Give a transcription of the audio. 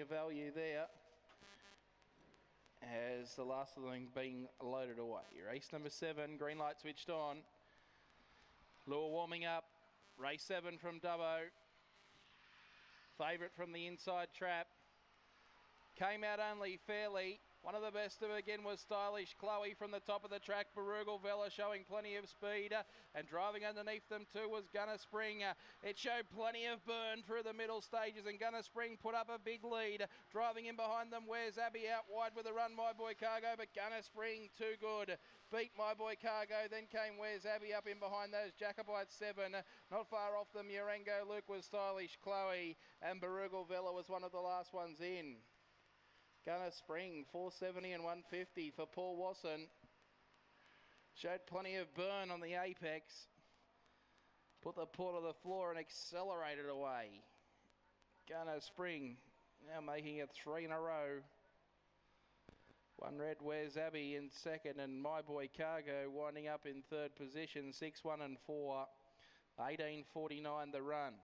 of value there. As the last of them being loaded away. Race number seven, green light switched on. Lure warming up. Race seven from Dubbo. Favourite from the inside trap. Came out only fairly. One of the best of again was Stylish Chloe from the top of the track. Barugal Vella showing plenty of speed. Uh, and driving underneath them too was Gunner Spring. Uh, it showed plenty of burn through the middle stages and Gunner Spring put up a big lead. Driving in behind them, where's Abby out wide with a run, My Boy Cargo, but Gunner Spring too good. Beat My Boy Cargo, then came Where's Abby up in behind those Jacobite seven. Not far off them, Urango Luke was Stylish Chloe and Barugal Vella was one of the last ones in. Gunner Spring, 470 and 150 for Paul Wasson. Showed plenty of burn on the apex. Put the pull to the floor and accelerated away. Gunner Spring now making it three in a row. One red, where's Abby in second, and My Boy Cargo winding up in third position, 6 1 and 4. 18.49 the run.